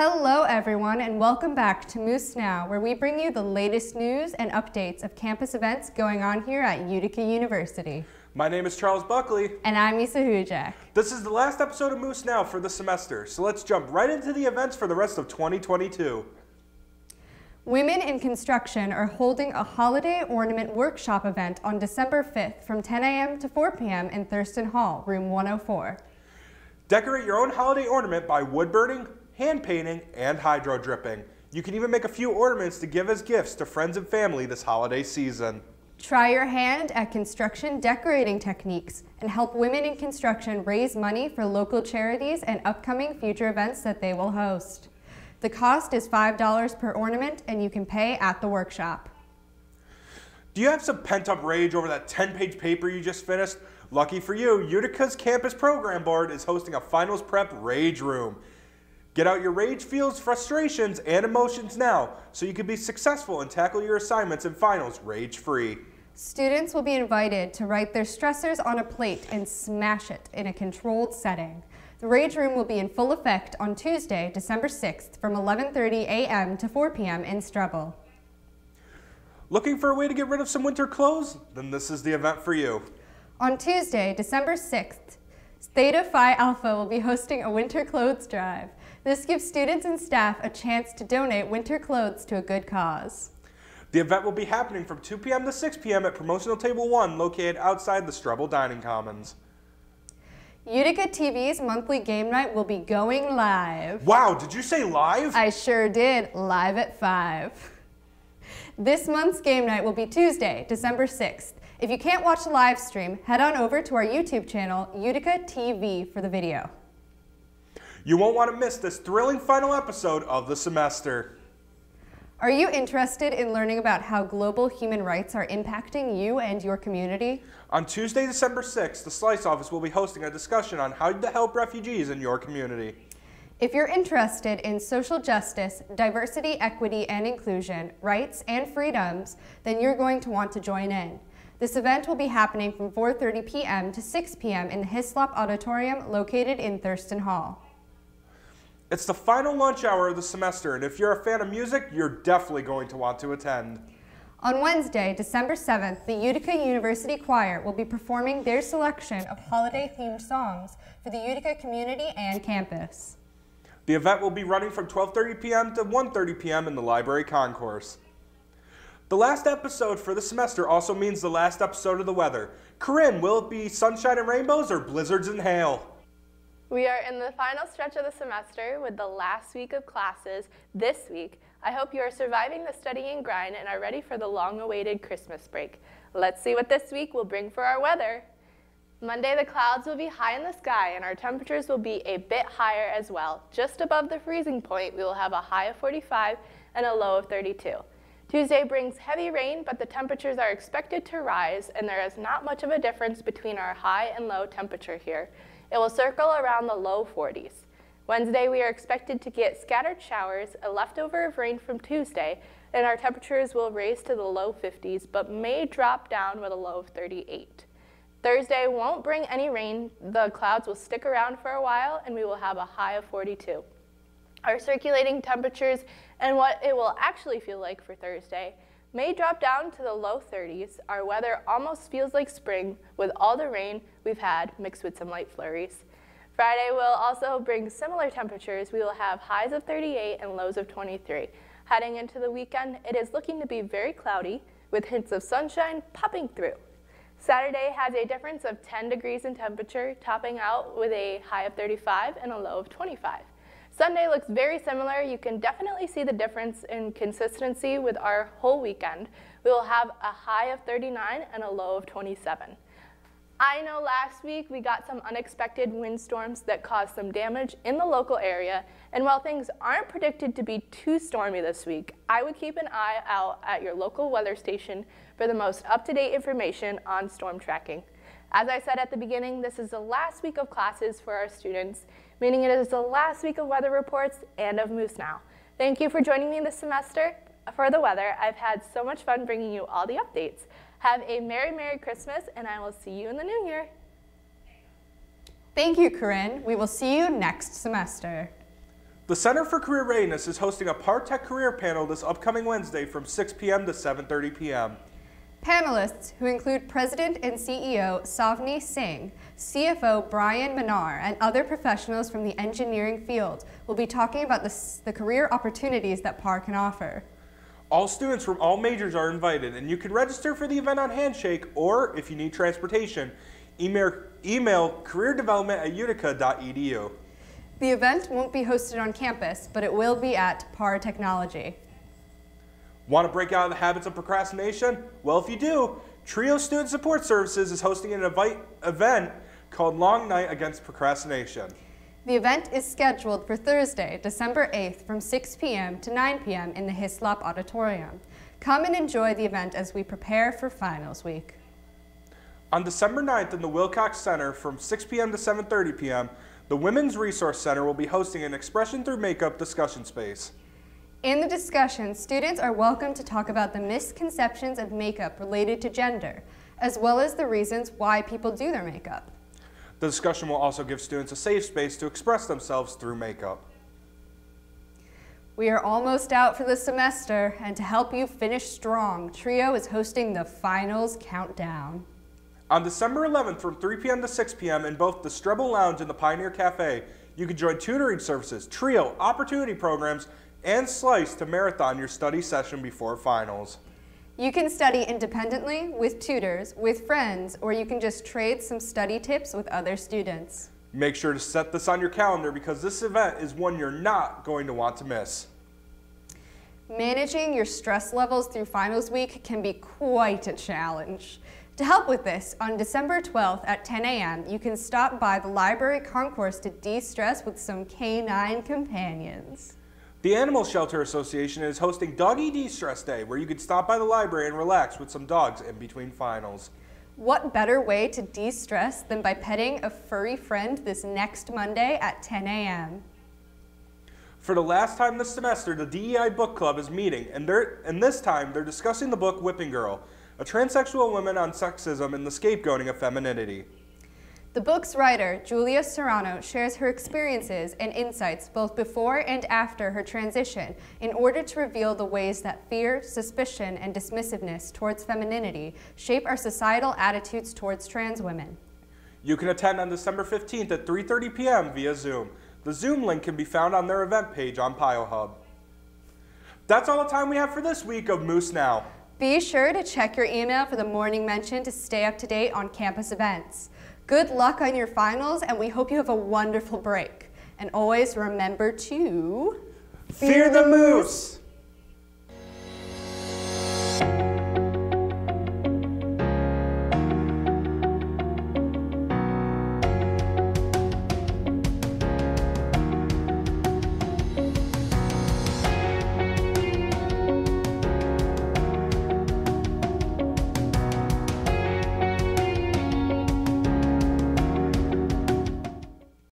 Hello, everyone, and welcome back to Moose Now, where we bring you the latest news and updates of campus events going on here at Utica University. My name is Charles Buckley. And I'm Isa Hujak. This is the last episode of Moose Now for the semester, so let's jump right into the events for the rest of 2022. Women in Construction are holding a holiday ornament workshop event on December 5th from 10 a.m. to 4 p.m. in Thurston Hall, room 104. Decorate your own holiday ornament by wood burning, hand painting, and hydro dripping. You can even make a few ornaments to give as gifts to friends and family this holiday season. Try your hand at construction decorating techniques and help women in construction raise money for local charities and upcoming future events that they will host. The cost is $5 per ornament and you can pay at the workshop. Do you have some pent up rage over that 10 page paper you just finished? Lucky for you, Utica's Campus Program Board is hosting a finals prep rage room. Get out your rage feels, frustrations, and emotions now so you can be successful and tackle your assignments and finals rage free. Students will be invited to write their stressors on a plate and smash it in a controlled setting. The Rage Room will be in full effect on Tuesday, December 6th from 11.30 a.m. to 4 p.m. in Strebel. Looking for a way to get rid of some winter clothes? Then this is the event for you. On Tuesday, December 6th, Theta Phi Alpha will be hosting a winter clothes drive. This gives students and staff a chance to donate winter clothes to a good cause. The event will be happening from 2 p.m. to 6 p.m. at Promotional Table 1 located outside the Strebel Dining Commons. Utica TV's monthly game night will be going live. Wow, did you say live? I sure did, live at 5. This month's game night will be Tuesday, December 6th. If you can't watch the live stream, head on over to our YouTube channel, Utica TV, for the video. You won't want to miss this thrilling final episode of the semester. Are you interested in learning about how global human rights are impacting you and your community? On Tuesday, December 6th, the Slice office will be hosting a discussion on how to help refugees in your community. If you're interested in social justice, diversity, equity, and inclusion, rights, and freedoms, then you're going to want to join in. This event will be happening from 4.30 p.m. to 6 p.m. in the Hislop Auditorium located in Thurston Hall. It's the final lunch hour of the semester, and if you're a fan of music, you're definitely going to want to attend. On Wednesday, December 7th, the Utica University Choir will be performing their selection of holiday-themed songs for the Utica community and campus. The event will be running from 12.30 p.m. to 1.30 p.m. in the library concourse. The last episode for the semester also means the last episode of the weather. Corinne, will it be sunshine and rainbows or blizzards and hail? We are in the final stretch of the semester with the last week of classes this week. I hope you are surviving the studying grind and are ready for the long-awaited Christmas break. Let's see what this week will bring for our weather. Monday, the clouds will be high in the sky and our temperatures will be a bit higher as well. Just above the freezing point, we will have a high of 45 and a low of 32. Tuesday brings heavy rain, but the temperatures are expected to rise and there is not much of a difference between our high and low temperature here. It will circle around the low 40s. Wednesday, we are expected to get scattered showers, a leftover of rain from Tuesday, and our temperatures will raise to the low 50s, but may drop down with a low of 38. Thursday won't bring any rain. The clouds will stick around for a while, and we will have a high of 42. Our circulating temperatures and what it will actually feel like for Thursday may drop down to the low 30s. Our weather almost feels like spring with all the rain we've had mixed with some light flurries. Friday will also bring similar temperatures. We will have highs of 38 and lows of 23. Heading into the weekend, it is looking to be very cloudy with hints of sunshine popping through. Saturday has a difference of 10 degrees in temperature, topping out with a high of 35 and a low of 25. Sunday looks very similar. You can definitely see the difference in consistency with our whole weekend. We will have a high of 39 and a low of 27. I know last week we got some unexpected windstorms that caused some damage in the local area, and while things aren't predicted to be too stormy this week, I would keep an eye out at your local weather station for the most up-to-date information on storm tracking. As I said at the beginning, this is the last week of classes for our students, meaning it is the last week of weather reports and of Moose Now. Thank you for joining me this semester for the weather. I've had so much fun bringing you all the updates. Have a Merry, Merry Christmas, and I will see you in the new year. Thank you, Corinne. We will see you next semester. The Center for Career Readiness is hosting a PAR Tech Career Panel this upcoming Wednesday from 6 p.m. to 7.30 p.m. Panelists, who include President and CEO Savneet Singh, CFO Bryan Menar, and other professionals from the engineering field, will be talking about the, the career opportunities that PAR can offer. All students from all majors are invited, and you can register for the event on Handshake, or if you need transportation, email, email careerdevelopment at utica.edu. The event won't be hosted on campus, but it will be at PAR Technology. Want to break out of the habits of procrastination? Well, if you do, Trio Student Support Services is hosting an invite event called Long Night Against Procrastination. The event is scheduled for Thursday, December 8th from 6 p.m. to 9 p.m. in the Hislop Auditorium. Come and enjoy the event as we prepare for finals week. On December 9th in the Wilcox Center from 6 p.m. to 7.30 p.m., the Women's Resource Center will be hosting an Expression Through Makeup discussion space. In the discussion, students are welcome to talk about the misconceptions of makeup related to gender, as well as the reasons why people do their makeup. The discussion will also give students a safe space to express themselves through makeup. We are almost out for the semester, and to help you finish strong, TRIO is hosting the Finals Countdown. On December 11th from 3 p.m. to 6 p.m. in both the Strebel Lounge and the Pioneer Cafe, you can join tutoring services, TRIO, opportunity programs, and Slice to marathon your study session before finals. You can study independently, with tutors, with friends, or you can just trade some study tips with other students. Make sure to set this on your calendar because this event is one you're not going to want to miss. Managing your stress levels through finals week can be quite a challenge. To help with this, on December 12th at 10 a.m., you can stop by the library concourse to de-stress with some canine companions. The Animal Shelter Association is hosting Doggy De-Stress Day, where you can stop by the library and relax with some dogs in between finals. What better way to de-stress than by petting a furry friend this next Monday at 10 a.m.? For the last time this semester, the DEI Book Club is meeting, and, and this time they're discussing the book Whipping Girl, a transsexual woman on sexism and the scapegoating of femininity. The book's writer, Julia Serano, shares her experiences and insights both before and after her transition in order to reveal the ways that fear, suspicion, and dismissiveness towards femininity shape our societal attitudes towards trans women. You can attend on December 15th at 3.30 p.m. via Zoom. The Zoom link can be found on their event page on PioHub. That's all the time we have for this week of Moose Now. Be sure to check your email for the morning mention to stay up to date on campus events. Good luck on your finals, and we hope you have a wonderful break. And always remember to fear the moose!